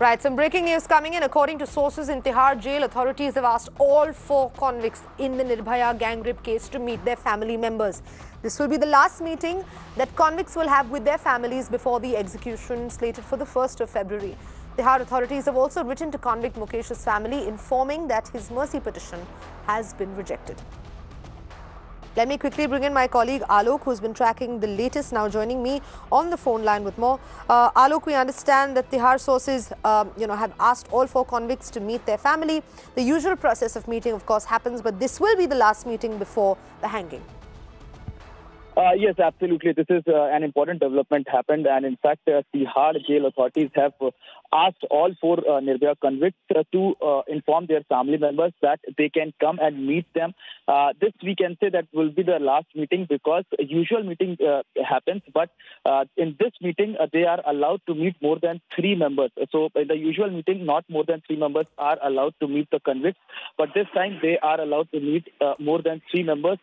Right, some breaking news coming in. According to sources in Tihar jail, authorities have asked all four convicts in the Nirbhaya gang rape case to meet their family members. This will be the last meeting that convicts will have with their families before the execution slated for the 1st of February. Tihar authorities have also written to convict Mukesh's family informing that his mercy petition has been rejected. Let me quickly bring in my colleague Alok, who's been tracking the latest, now joining me on the phone line with more. Uh, Alok, we understand that Tihar sources, um, you know, have asked all four convicts to meet their family. The usual process of meeting, of course, happens, but this will be the last meeting before the hanging. Uh, yes, absolutely. This is uh, an important development happened, and in fact, uh, Tihar jail authorities have uh, asked all four uh, Nirbhaya convicts uh, to uh, inform their family members that they can come and meet them. This we can say that will be the last meeting because usual meeting happens, but in this meeting they are allowed to meet more than three members. So in the usual meeting, not more than three members are allowed to meet the convicts, but this time they are allowed to meet more than three members.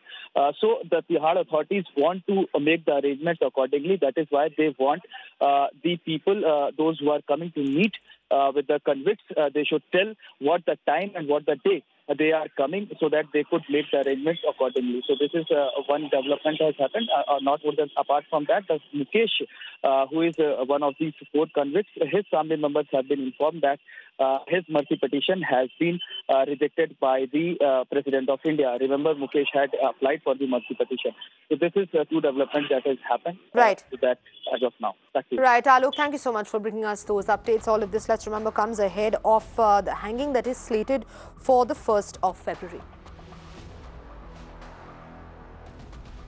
So the Tihar authorities want to make the arrangements accordingly. That is why they want uh, the people, uh, those who are coming to meet uh, with the convicts, uh, they should tell what the time and what the day they are coming so that they could make the arrangements accordingly. So this is uh, one development has happened. Uh, uh, not than apart from that, Mukesh, uh, who is uh, one of these four convicts, his family members have been informed that uh, his mercy petition has been uh, rejected by the uh, President of India. Remember, Mukesh had applied for the mercy petition. So this is uh, two developments that has happened. uh, Right. to that as of now. Back to you. Right, Alok, thank you so much for bringing us those updates. All of this, let's remember, comes ahead of uh, the hanging that is slated for the 1st of February.